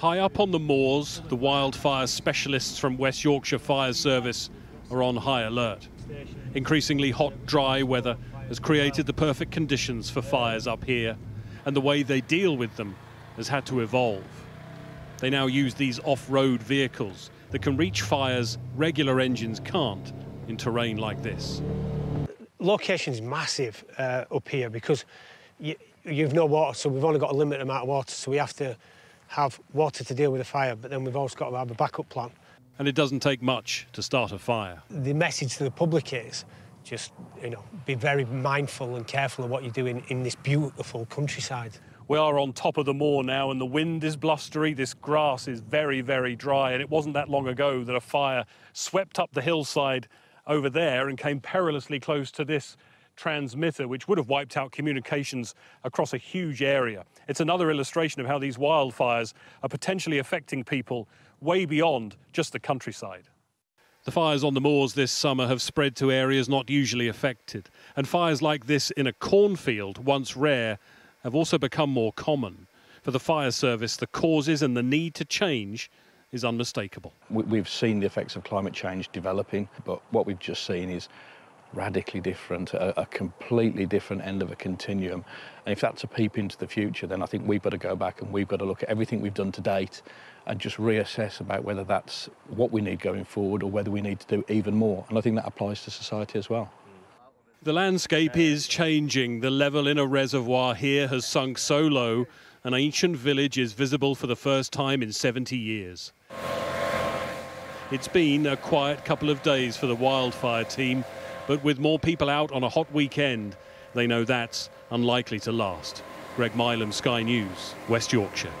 High up on the moors, the wildfire specialists from West Yorkshire Fire Service are on high alert. Increasingly hot, dry weather has created the perfect conditions for fires up here, and the way they deal with them has had to evolve. They now use these off-road vehicles that can reach fires regular engines can't in terrain like this. Location is massive uh, up here because you, you've no water, so we've only got a limited amount of water, so we have to have water to deal with the fire, but then we've also got to have a backup plan. And it doesn't take much to start a fire. The message to the public is just, you know, be very mindful and careful of what you're doing in this beautiful countryside. We are on top of the moor now and the wind is blustery. This grass is very, very dry. And it wasn't that long ago that a fire swept up the hillside over there and came perilously close to this transmitter, which would have wiped out communications across a huge area. It's another illustration of how these wildfires are potentially affecting people way beyond just the countryside. The fires on the moors this summer have spread to areas not usually affected, and fires like this in a cornfield, once rare, have also become more common. For the fire service, the causes and the need to change is unmistakable. We've seen the effects of climate change developing, but what we've just seen is radically different, a, a, completely different end of a continuum. And if that's a peep into the future, then I think we've got to go back and we've got to look at everything we've done to date and just reassess about whether that's what we need going forward or whether we need to do even more. And I think that applies to society as well. The landscape is changing. The level in a reservoir here has sunk so low, an ancient village is visible for the first time in 70 years. It's been a quiet couple of days for the wildfire team, but with more people out on a hot weekend, they know that's unlikely to last. Greg Milam, Sky News, West Yorkshire.